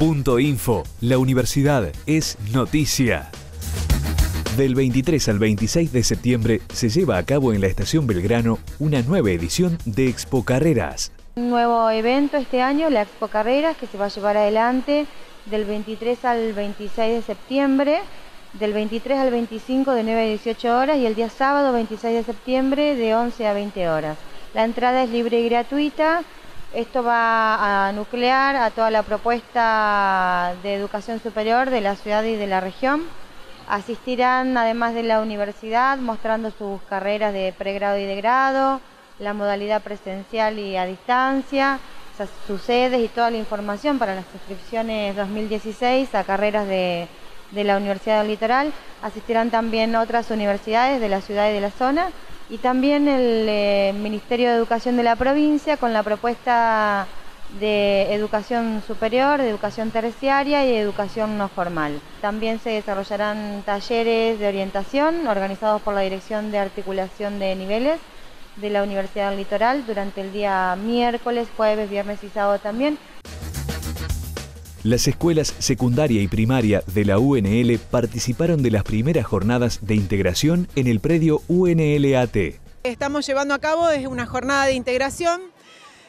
Punto la universidad es noticia. Del 23 al 26 de septiembre se lleva a cabo en la Estación Belgrano una nueva edición de Expo Carreras. Un nuevo evento este año, la Expo Carreras, que se va a llevar adelante del 23 al 26 de septiembre, del 23 al 25 de 9 a 18 horas y el día sábado 26 de septiembre de 11 a 20 horas. La entrada es libre y gratuita. Esto va a nuclear a toda la propuesta de educación superior de la ciudad y de la región. Asistirán además de la universidad mostrando sus carreras de pregrado y de grado, la modalidad presencial y a distancia, sus sedes y toda la información para las inscripciones 2016 a carreras de, la Universidad del Litoral. Asistirán también otras universidades de la ciudad y de la zona y también el eh, Ministerio de Educación de la provincia con la propuesta de educación superior, de educación terciaria y educación no formal. También se desarrollarán talleres de orientación organizados por la Dirección de Articulación de Niveles de la Universidad del Litoral durante el día miércoles, jueves, viernes y sábado también. Las escuelas secundaria y primaria de la UNL participaron de las primeras jornadas de integración en el predio UNLAT. Estamos llevando a cabo una jornada de integración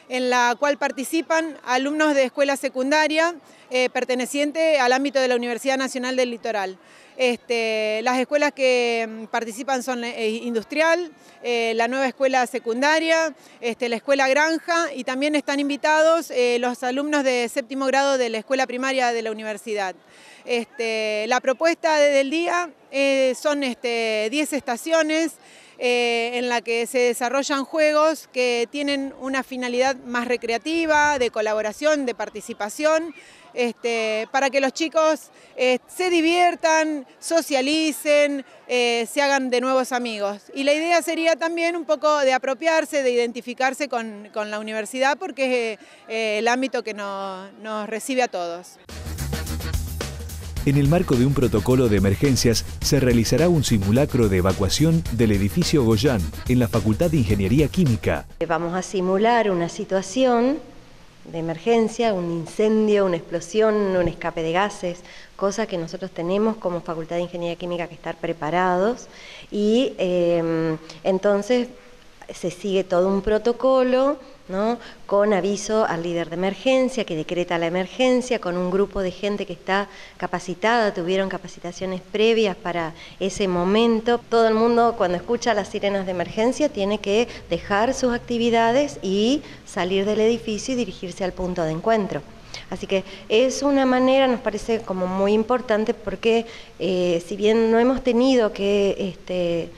en la cual participan alumnos de escuela secundaria eh, perteneciente al ámbito de la Universidad Nacional del Litoral. Este, las escuelas que mm, participan son eh, Industrial, eh, la nueva escuela secundaria, este, la escuela Granja y también están invitados los alumnos de séptimo grado de la escuela primaria de la universidad. Este, la propuesta del día son 10 estaciones, en la que se desarrollan juegos que tienen una finalidad más recreativa, de colaboración, de participación, este, para que los chicos eh, se diviertan, socialicen, eh, se hagan de nuevos amigos. Y la idea sería también un poco de apropiarse, de identificarse con, la universidad, porque es el ámbito que nos recibe a todos. En el marco de un protocolo de emergencias, se realizará un simulacro de evacuación del edificio Goyán en la Facultad de Ingeniería Química. Vamos a simular una situación de emergencia, un incendio, una explosión, un escape de gases, cosa que nosotros tenemos como Facultad de Ingeniería Química que estar preparados. Y eh, entonces se sigue todo un protocolo con aviso al líder de emergencia que decreta la emergencia, con un grupo de gente que está capacitada, tuvieron capacitaciones previas para ese momento. Todo el mundo cuando escucha las sirenas de emergencia tiene que dejar sus actividades y salir del edificio y dirigirse al punto de encuentro. Así que es una manera, nos parece como muy importante porque eh, si bien no hemos tenido que... Este,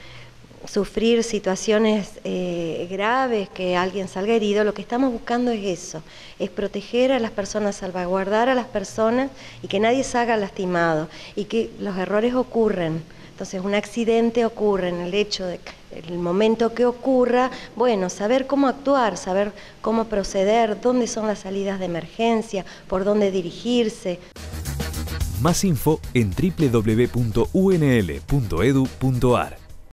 sufrir situaciones eh, graves, que alguien salga herido, lo que estamos buscando es eso, es proteger a las personas, salvaguardar a las personas y que nadie salga lastimado y que los errores ocurren. Entonces un accidente ocurre en el hecho de el momento que ocurra, bueno, saber cómo actuar, saber cómo proceder, dónde son las salidas de emergencia, por dónde dirigirse. Más info en www.unl.edu.ar